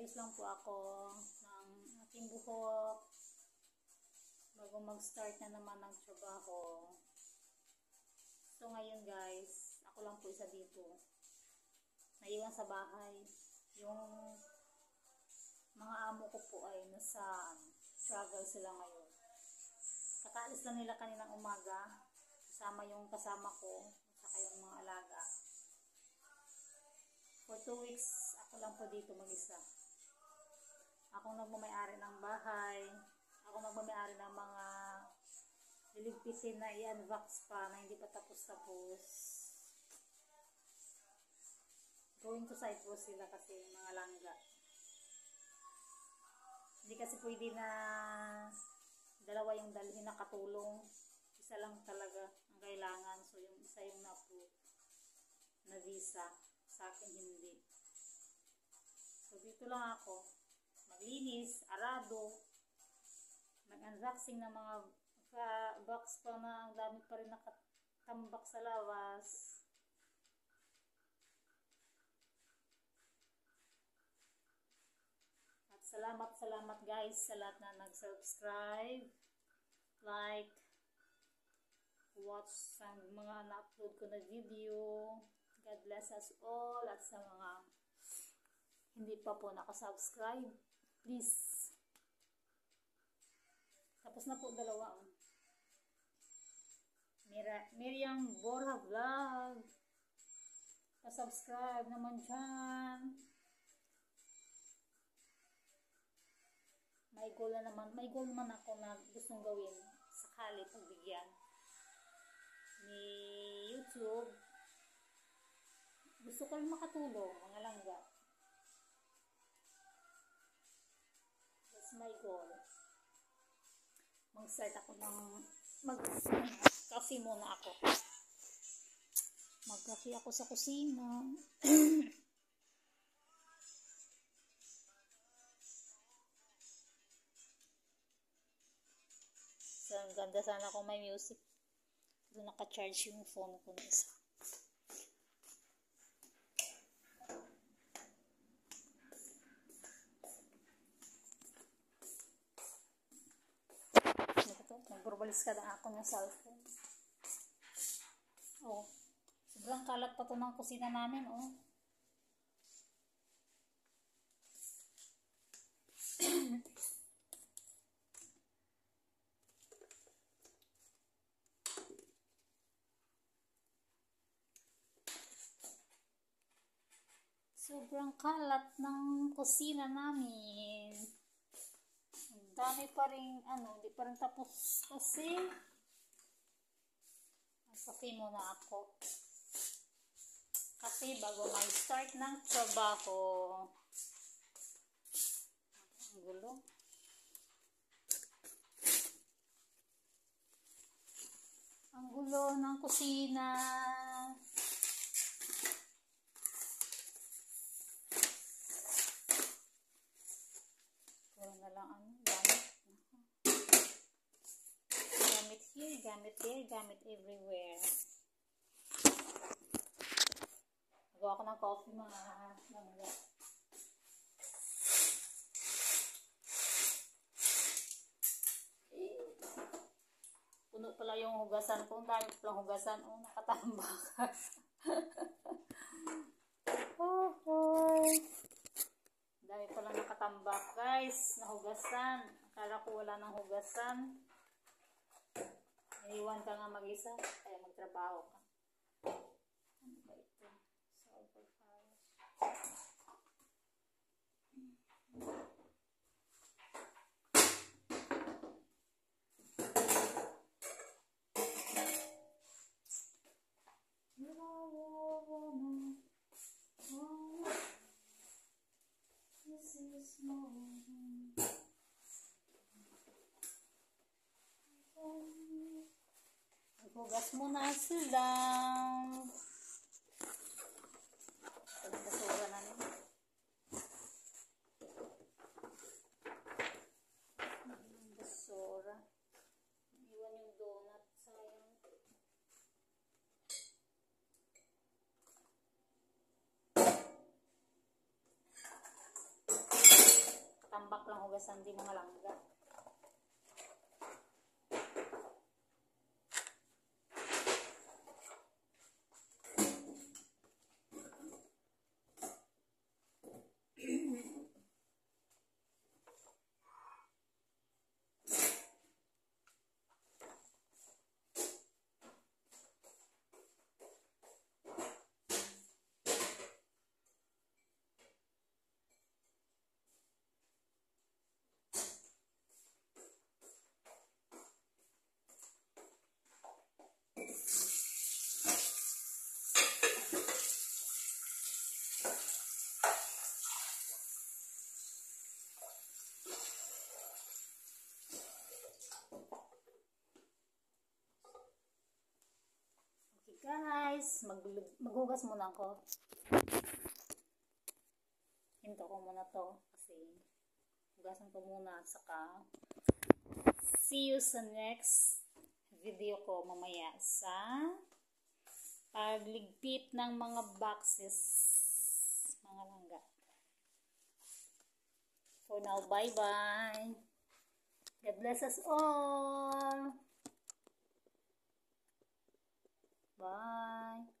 Nag-ayos lang po ako ng aking buhok bago mag-start na naman ng trabaho. So ngayon guys, ako lang po isa dito. Naiwan sa bahay. Yung mga amo ko po ay nasa struggle sila ngayon. Kakaalis lang nila kaninang umaga. Kasama yung kasama ko. Saka yung mga alaga. For two weeks, ako lang po dito mag-isa. Ako nagmamayari ng bahay. Ako nagmamayari ng mga liligpitin na i-unbox pa na hindi pa tapos-tapos. Going to po sila kasi mga langga. Hindi kasi pwede na dalawa yung dalhin na katulong. Isa lang talaga ang kailangan. So yung isa yung na-approve na visa. Sa akin hindi. So dito lang ako. Maglinis, arado, mag-unboxing ng mga box pa na ang dami pa rin nakatambak sa lawas. At salamat, salamat guys sa lahat na nag-subscribe, like, watch sa mga na-upload ko na video. God bless us all at sa mga hindi pa po nakasubscribe, please. Tapos na po dalawa. oh. Mira, Miriam Borja Vlog. Pa-subscribe naman dyan. May goal na naman. May goal naman ako na gustong gawin sakali pagbigyan ni YouTube. Gusto ko makatulong, mga langga. My goal. Mag-start ako ng mag-coffee muna ako. Mag-coffee ako sa kusina. so, ang ganda sana kung may music. Doon naka-charge yung phone ko na isa. Nagburbalis ka na ako ng cellphone. Oh. Sobrang kalat pa to ng kusina namin, oh. Sobrang kalat ng kusina namin. Dami pa rin, ano, hindi pa rin tapos kasi. Kape muna ako. Kasi bago may start ng trabaho. Ang gulo. Ang gulo ng kusina. Puro na lang ano, gamit. Gamit here, gamit there, gamit everywhere. Magawa ko ng coffee mga langga. Puno pala yung hugasan ko. Ang dami palang hugasan. Oh, nakatambak. oh, boy. Dami palang nakatambak, guys. Nahugasan. Akala ko wala nang hugasan. Iniwan ka nga mag-isa. Kaya magtrabaho ka. Hugas muna sila. Pagkasura na nila. Basura. Iwan yung donut. Sayang. tambak lang hugasan di mga langga. Guys, mag muna ako. Hinto ko muna to kasi hugasan ko muna at saka see you sa next video ko mamaya sa pagligpit ng mga boxes mga langga. For now, bye-bye. God bless us all. Bye.